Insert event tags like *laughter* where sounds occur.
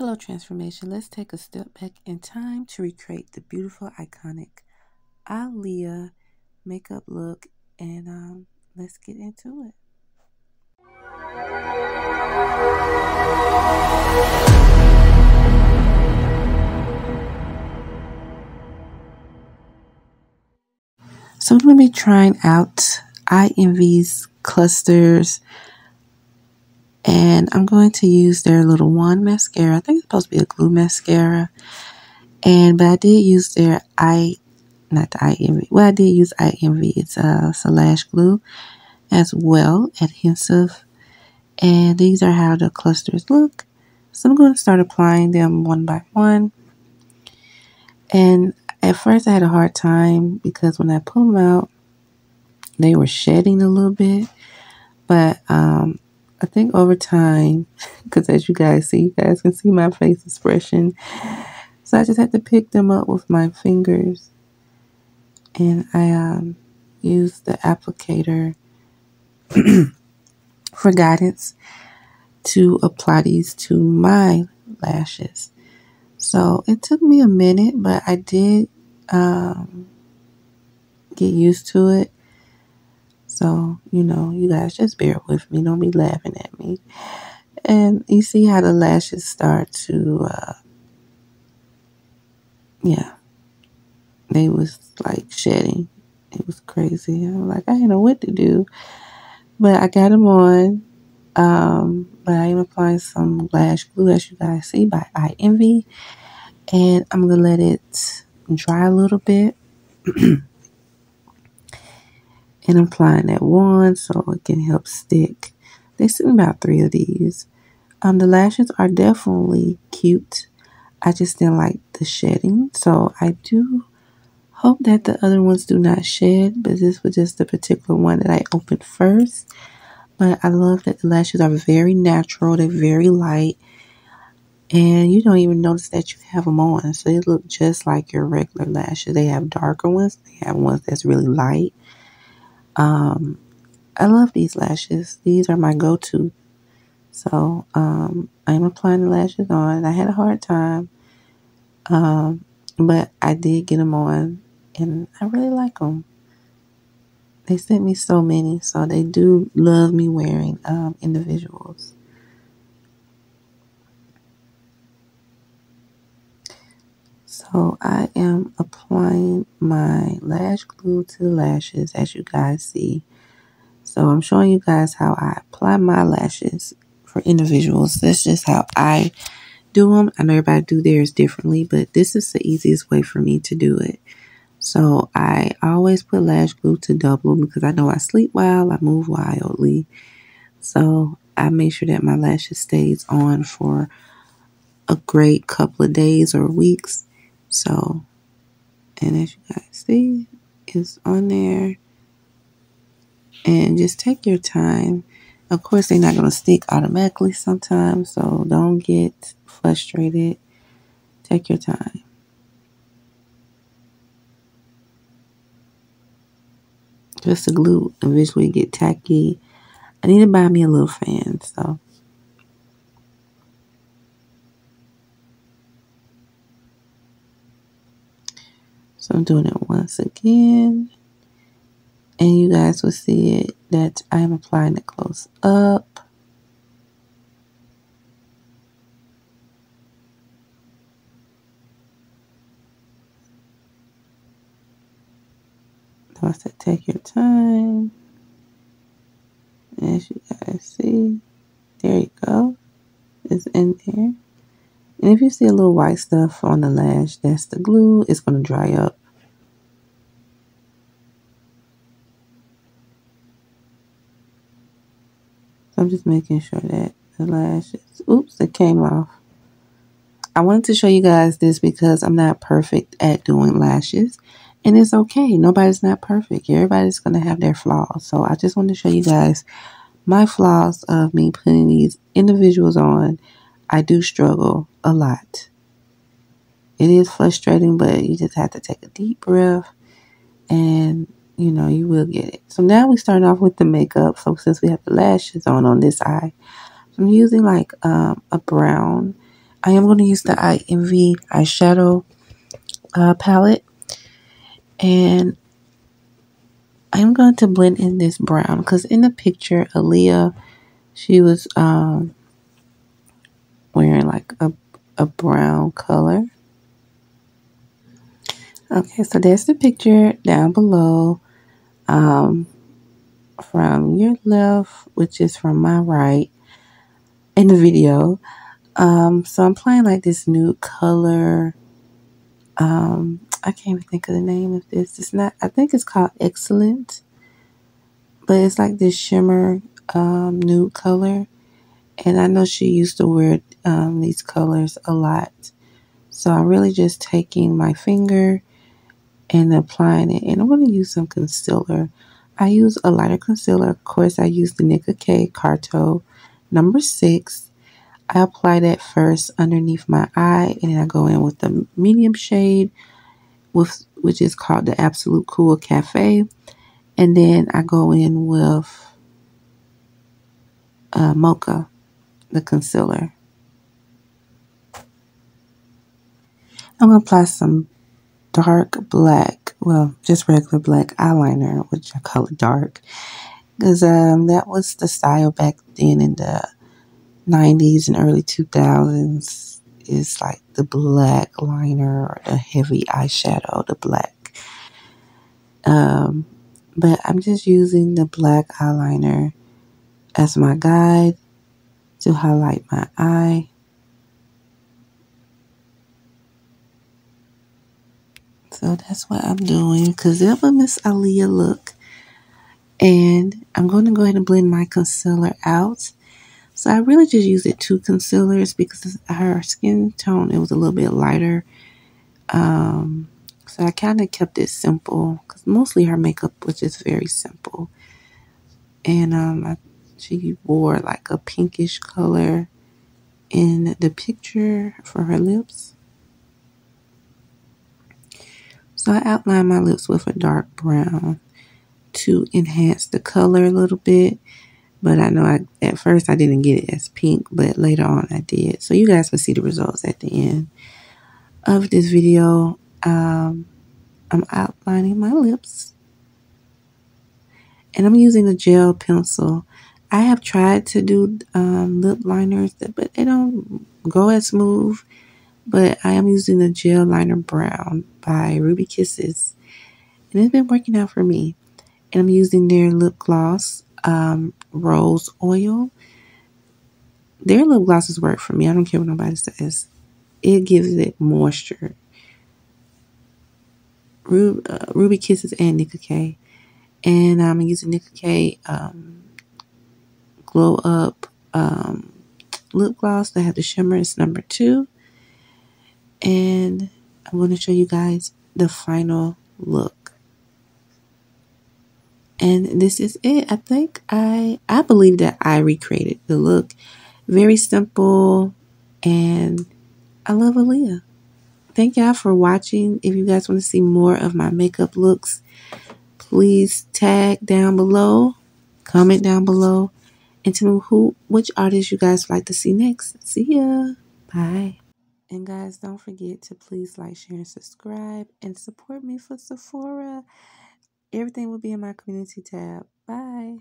Hello, Transformation. Let's take a step back in time to recreate the beautiful, iconic Aaliyah makeup look, and um, let's get into it. So I'm going to be trying out iENVY's clusters and I'm going to use their little wand mascara. I think it's supposed to be a glue mascara. And but I did use their I not the iENVY. Well I did use. It's a, it's a lash glue as well, adhesive. And these are how the clusters look. So I'm going to start applying them one by one. And at first I had a hard time because when I pull them out, they were shedding a little bit. But um, I think over time, because as you guys see, you guys can see my face expression. So I just had to pick them up with my fingers. And I um, used the applicator *clears throat* for guidance to apply these to my lashes. So it took me a minute, but I did um, get used to it. So, you know, you guys just bear with me. Don't be laughing at me. And you see how the lashes start to, uh, yeah, they was like shedding. It was crazy. I was like, I didn't know what to do. But I got them on. Um, but I am applying some lash glue, as you guys see, by iENVY. And I'm going to let it dry a little bit. *clears throat* and I'm applying that one so it can help stick. They sent about three of these. Um, the lashes are definitely cute. I just didn't like the shedding, so I do hope that the other ones do not shed, but this was just the particular one that I opened first. But I love that the lashes are very natural, they're very light, and you don't even notice that you have them on. So they look just like your regular lashes. They have darker ones, they have ones that's really light, um, I love these lashes. These are my go-to. So um, I'm applying the lashes on. I had a hard time, um, but I did get them on, and I really like them. They sent me so many, so they do love me wearing um, individuals. So I am applying my lash glue to the lashes as you guys see. So I'm showing you guys how I apply my lashes for individuals. That's just how I do them. I know everybody do theirs differently, but this is the easiest way for me to do it. So I always put lash glue to double because I know I sleep while I move wildly. So I make sure that my lashes stays on for a great couple of days or weeks so, and as you guys see, it's on there. And just take your time. Of course, they're not going to stick automatically sometimes, so don't get frustrated. Take your time. Just the glue eventually get tacky. I need to buy me a little fan, so I'm doing it once again. And you guys will see it that I'm applying it close up. I said take your time. As you guys see, there you go. It's in there. And if you see a little white stuff on the lash, that's the glue. It's going to dry up. Just making sure that the lashes, oops, it came off. I wanted to show you guys this because I'm not perfect at doing lashes. And it's okay. Nobody's not perfect. Everybody's going to have their flaws. So I just wanted to show you guys my flaws of me putting these individuals on. I do struggle a lot. It is frustrating, but you just have to take a deep breath and you know, you will get it. So now we start off with the makeup. So since we have the lashes on on this eye, I'm using like um, a brown. I am going to use the iENVY eyeshadow uh, palette. And I'm going to blend in this brown because in the picture, Aaliyah, she was um, wearing like a, a brown color. Okay, so there's the picture down below um, from your left, which is from my right in the video. Um, so I'm playing like this new color. Um, I can't even think of the name of this. It's not, I think it's called Excellent, but it's like this shimmer um, nude color. And I know she used to wear um, these colors a lot. So I'm really just taking my finger and applying it. And I'm going to use some concealer. I use a lighter concealer. Of course, I use the Nicka K Carto number six. I apply that first underneath my eye, and then I go in with the medium shade, with which is called the Absolute Cool Cafe. And then I go in with uh, Mocha, the concealer. I'm going to apply some dark black, well, just regular black eyeliner, which I call it dark, because um, that was the style back then in the 90s and early 2000s. Is like the black liner or the heavy eyeshadow, the black. Um, but I'm just using the black eyeliner as my guide to highlight my eye. So that's what I'm doing because that was Miss Aaliyah look. And I'm going to go ahead and blend my concealer out. So I really just used it two concealers because her skin tone, it was a little bit lighter. Um, so I kind of kept it simple because mostly her makeup was just very simple. And um, I, she wore like a pinkish color in the picture for her lips. So I outlined my lips with a dark brown to enhance the color a little bit. But I know I, at first I didn't get it as pink, but later on I did. So you guys will see the results at the end of this video. Um, I'm outlining my lips. And I'm using a gel pencil. I have tried to do um, lip liners, but they don't go as smooth but I am using the Gel Liner Brown by Ruby Kisses. And it's been working out for me. And I'm using their lip gloss, um, Rose Oil. Their lip glosses work for me. I don't care what nobody says. It gives it moisture. Ruby, uh, Ruby Kisses and Nicka K. And I'm using Nicka K um, Glow Up um, lip gloss that have the shimmer. It's number two and I'm going to show you guys the final look. And this is it. I think I I believe that I recreated the look. Very simple and I love Aaliyah. Thank y'all for watching. If you guys want to see more of my makeup looks, please tag down below, comment down below, and tell me who which artist you guys would like to see next. See ya. Bye. And guys, don't forget to please like, share, and subscribe and support me for Sephora. Everything will be in my community tab. Bye.